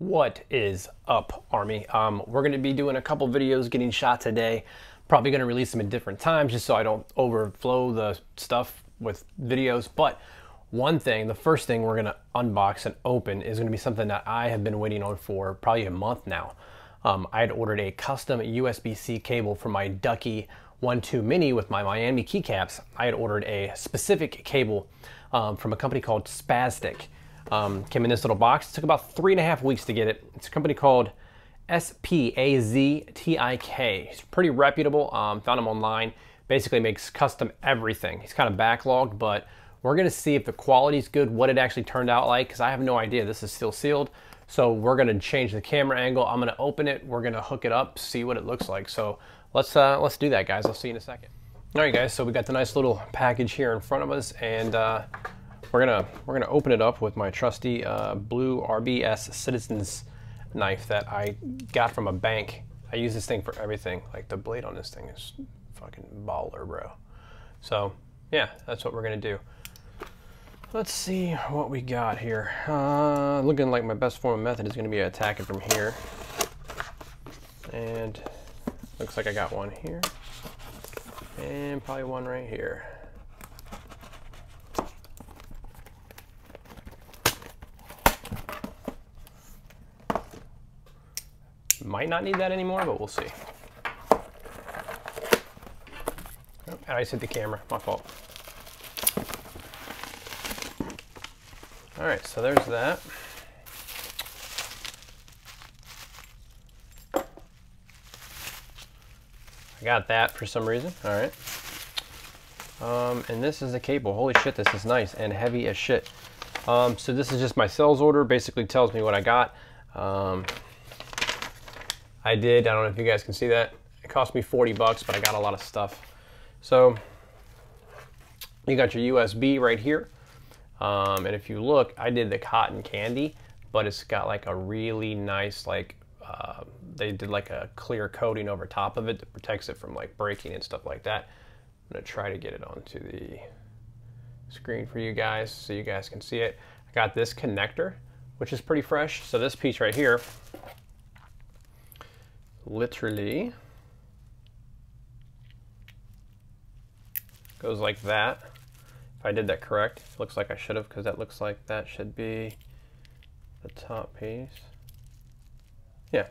What is up, Army? Um, we're going to be doing a couple videos getting shot today. Probably going to release them at different times just so I don't overflow the stuff with videos. But one thing, the first thing we're going to unbox and open is going to be something that I have been waiting on for probably a month now. Um, I had ordered a custom USB-C cable for my Ducky 1.2 Mini with my Miami keycaps. I had ordered a specific cable um, from a company called Spaztik. Um, came in this little box. It took about three and a half weeks to get it. It's a company called S-P-A-Z-T-I-K. He's pretty reputable. Um, found him online. Basically makes custom everything. He's kind of backlogged, but we're gonna see if the quality's good, what it actually turned out like, because I have no idea. This is still sealed. So we're gonna change the camera angle. I'm gonna open it. We're gonna hook it up, see what it looks like. So let's uh, let's do that, guys. I'll see you in a second. All right, guys. So we got the nice little package here in front of us, and uh, we're gonna we're gonna open it up with my trusty uh, blue RBS Citizens knife that I got from a bank. I use this thing for everything. Like the blade on this thing is fucking baller, bro. So yeah, that's what we're gonna do. Let's see what we got here. Uh, looking like my best form of method is gonna be attacking from here. And looks like I got one here. And probably one right here. Might not need that anymore, but we'll see. Oh, I just hit the camera, my fault. All right, so there's that. I got that for some reason, all right. Um, and this is the cable. Holy shit, this is nice and heavy as shit. Um, so this is just my sales order, basically tells me what I got. Um, I did, I don't know if you guys can see that. It cost me 40 bucks, but I got a lot of stuff. So you got your USB right here. Um, and if you look, I did the cotton candy, but it's got like a really nice, like, uh, they did like a clear coating over top of it that protects it from like breaking and stuff like that. I'm gonna try to get it onto the screen for you guys so you guys can see it. I got this connector, which is pretty fresh. So this piece right here literally goes like that. If I did that correct, looks like I should have because that looks like that should be the top piece. Yeah.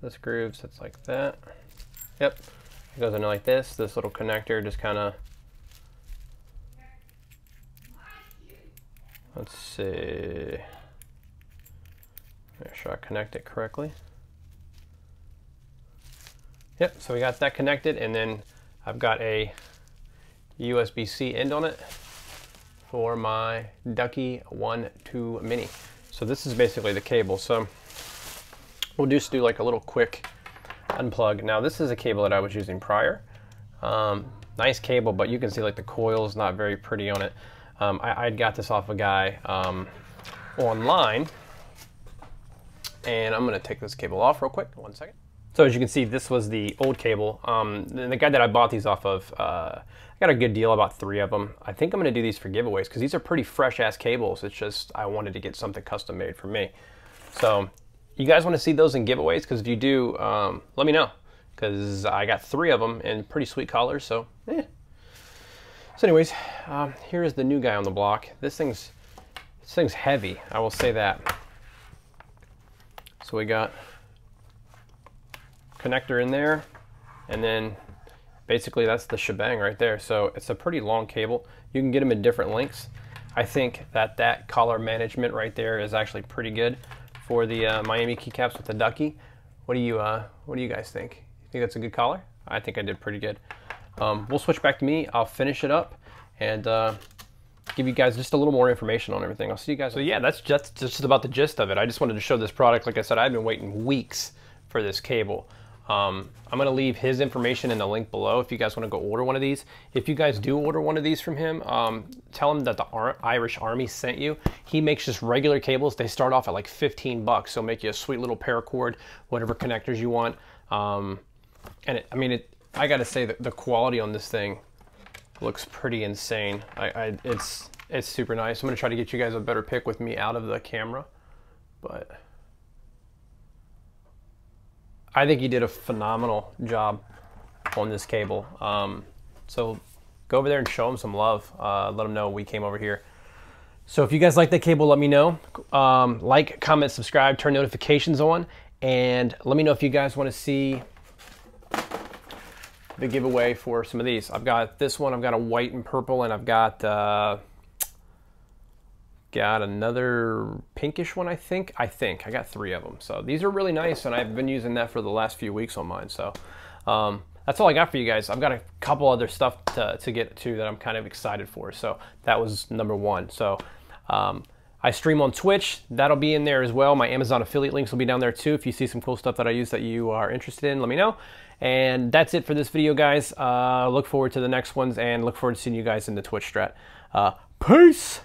This groove sits like that. Yep. It goes into like this. This little connector just kind of Let's see. Make sure I connect it correctly. Yep, so we got that connected and then I've got a USB-C end on it for my Ducky 1-2 Mini. So this is basically the cable. So we'll just do like a little quick unplug. Now this is a cable that I was using prior. Um, nice cable, but you can see like the coil is not very pretty on it. Um, I, would got this off a guy um, online and I'm gonna take this cable off real quick, one second. So as you can see, this was the old cable. Um, the guy that I bought these off of, uh, I got a good deal, about three of them. I think I'm gonna do these for giveaways because these are pretty fresh ass cables. It's just, I wanted to get something custom made for me. So you guys wanna see those in giveaways? Because if you do, um, let me know. Because I got three of them in pretty sweet colors, so eh. So anyways, um, here is the new guy on the block. This thing's, this thing's heavy, I will say that. So we got connector in there and then basically that's the shebang right there. So it's a pretty long cable. You can get them in different lengths. I think that that collar management right there is actually pretty good for the uh, Miami keycaps with the ducky. What do you uh, what do you guys think? You think that's a good collar? I think I did pretty good. Um, we'll switch back to me. I'll finish it up and uh, give you guys just a little more information on everything. I'll see you guys so yeah that's just, just about the gist of it. I just wanted to show this product. Like I said I've been waiting weeks for this cable um, I'm going to leave his information in the link below if you guys want to go order one of these. If you guys do order one of these from him, um, tell him that the Ar Irish Army sent you. He makes just regular cables. They start off at like 15 bucks. So make you a sweet little paracord, whatever connectors you want. Um, and it, I mean, it, I got to say that the quality on this thing looks pretty insane. I, I, it's, it's super nice. I'm going to try to get you guys a better pick with me out of the camera. but I think he did a phenomenal job on this cable. Um, so go over there and show him some love. Uh, let him know we came over here. So if you guys like that cable, let me know. Um, like, comment, subscribe, turn notifications on, and let me know if you guys want to see the giveaway for some of these. I've got this one, I've got a white and purple, and I've got uh, got another pinkish one, I think. I think I got three of them. So these are really nice, and I've been using that for the last few weeks on mine. So um, that's all I got for you guys. I've got a couple other stuff to, to get to that I'm kind of excited for. So that was number one. So um, I stream on Twitch. That'll be in there as well. My Amazon affiliate links will be down there too. If you see some cool stuff that I use that you are interested in, let me know. And that's it for this video, guys. Uh, look forward to the next ones and look forward to seeing you guys in the Twitch strat. Uh, peace!